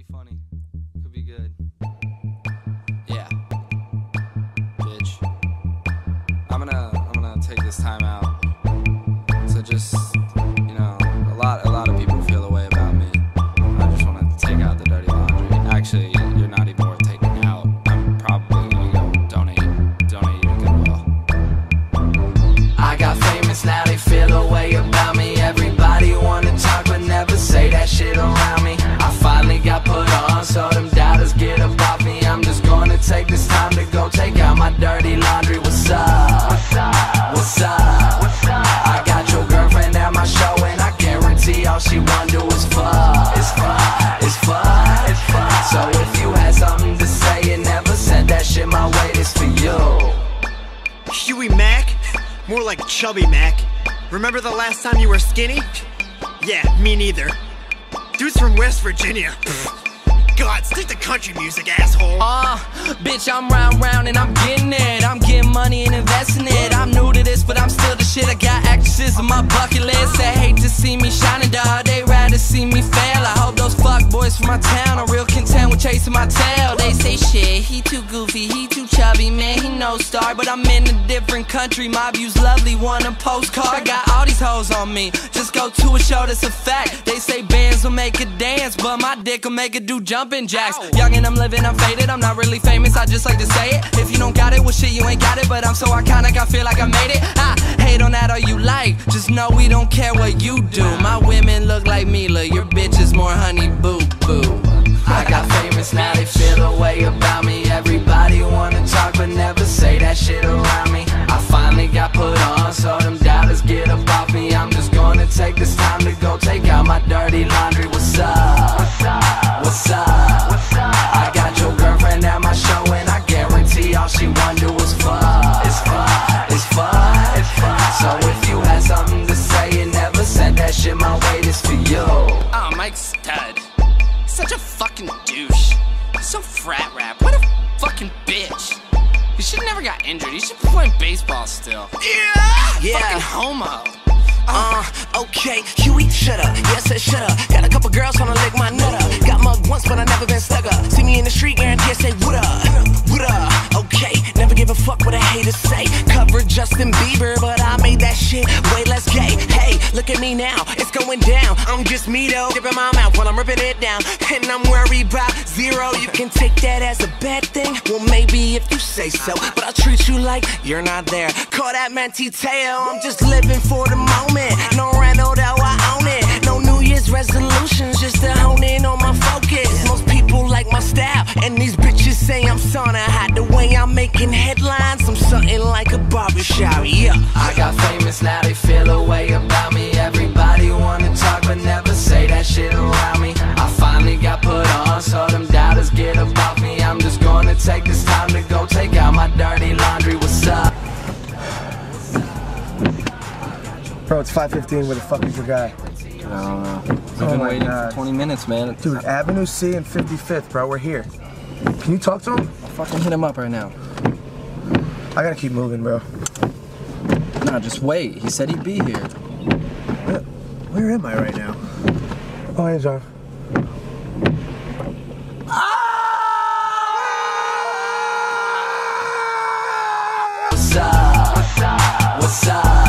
be funny. Could be good. Yeah. Bitch. I'm gonna I'm gonna take this time out Mack? More like Chubby Mack. Remember the last time you were skinny? Yeah, me neither. Dude's from West Virginia. God, stick to country music, asshole. Uh, bitch, I'm round round and I'm getting it. I'm getting money and investing it. I'm new to this, but I'm still the shit. I got actresses on my bucket list that hate to see me shining, dog. They rather see me fail. I hope those fuck boys from my town are real content with chasing my tail. They say shit, he too goofy, he too chubby, man, he no star. But I'm in a different country. My view's lovely, want a postcard. I got all these hoes on me. Just go to a show, that's a fact. They say bands will make it dance, but my dick will make it do jumping jacks. Young and I'm living, I'm faded. I'm not really famous, I just like to say it. If you don't got it, well shit, you ain't got it. But I'm so iconic, I feel like I made it. I hate on that all you like. Just know we don't care what you do. My women look like Mila, your bitch is more honey boo boo. I got famous now, they feel a way about me. Everybody wanna talk, but never say that shit douche. So frat rap. What a fucking bitch. He should never got injured. He should be playing baseball still. Yeah! Yeah. Fucking homo. Uh, okay, Huey, shut up. Yes, I shut up. Got a couple girls wanna lick my nutter. Got mugged once, but I never been stuck up. See me in the street, guarantee I say, what up? What up? Okay, never give a fuck what a hater say. Cover Justin Bieber, but I made that shit way less gay. Look at me now, it's going down. I'm just me though, dipping my mouth while I'm ripping it down. And I'm worried about zero. You can take that as a bad thing. Well, maybe if you say so, but I'll treat you like you're not there. Call that man T-Tail, I'm just living for the moment. No Randall, though I own it. No New Year's resolutions, just to hone in on my focus. Most people like my style, and these bitches say I'm sauna hot. The way I'm making headlines, I'm something like a barbershop. Yeah. I got famous now, they feel a It's 5.15, where the fuck is your guy? I don't know. We've oh been waiting God. for 20 minutes, man. Dude, Avenue C and 55th, bro, we're here. Can you talk to him? I'll fucking hit him up right now. I gotta keep moving, bro. Nah, just wait. He said he'd be here. Where, where am I right now? Oh, hands off. What's up? What's up?